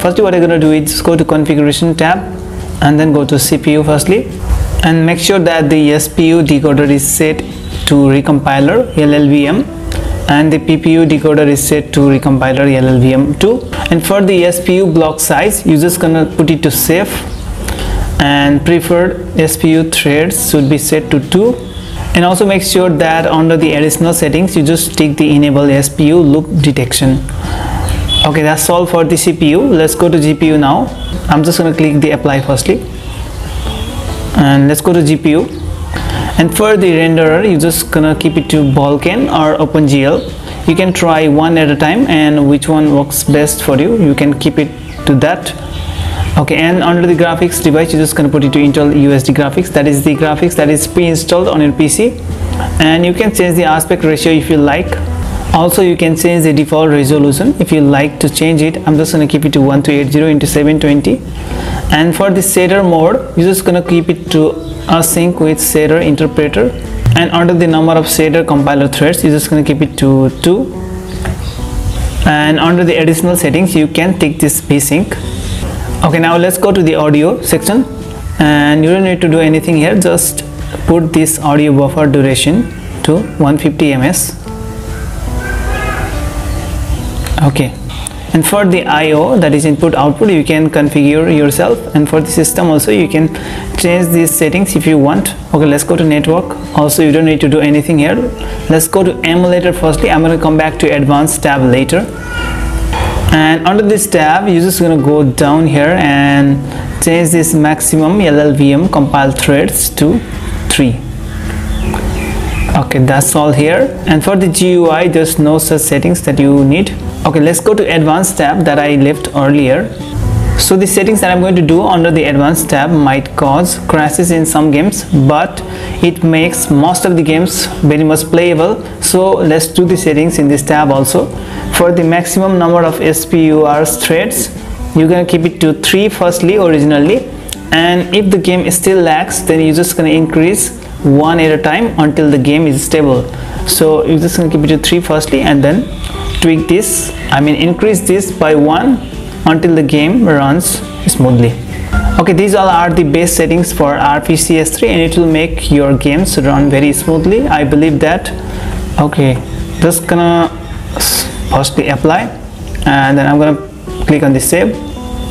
firstly what I'm going to do is go to configuration tab and then go to CPU firstly. And make sure that the SPU decoder is set to recompiler LLVM and the PPU decoder is set to recompiler LLVM2 and for the SPU block size you're just gonna put it to safe. And preferred SPU threads should be set to 2 and also make sure that under the additional settings you just take the enable SPU loop detection okay that's all for the CPU let's go to GPU now. I'm just gonna click the apply firstly. And let's go to GPU and for the renderer you're just gonna keep it to Vulkan or OpenGL. You can try one at a time and which one works best for you you can keep it to that. Okay and under the graphics device you're just gonna put it to Intel UHD graphics. That is the graphics that is pre-installed on your PC and you can change the aspect ratio if you like also you can change the default resolution. If you like to change it i'm just going to keep it to 1280 into 720 and for the shader mode you're just going to keep it to async with shader interpreter. And under the number of shader compiler threads you're just going to keep it to 2 and under the additional settings you can take this vsync okay now let's go to the audio section. And you don't need to do anything here. Just put this audio buffer duration to 150 ms okay. And for the IO that is input output you can configure yourself. And for the system also you can change these settings if you want. Okay let's go to network. Also you don't need to do anything here. Let's go to emulator firstly. I'm going to come back to advanced tab later. And under this tab you're just going to go down here and change this maximum LLVM compile threads to 3 okay that's all here. And for the GUI there's no such settings that you need. Okay let's go to advanced tab that I left earlier. So the settings that I'm going to do under the advanced tab might cause crashes in some games but it makes most of the games very much playable. So let's do the settings in this tab also. For the maximum number of SPURS threads you can keep it to 3 firstly originally and if the game still lags then you're just gonna increase one at a time until the game is stable. So you're just gonna keep it to 3 firstly and then tweak this I mean increase this by 1 until the game runs smoothly. Okay these all are the base settings for RPCS3 and it will make your games run very smoothly. I believe that. Okay just gonna firstly apply and then I'm gonna click on the save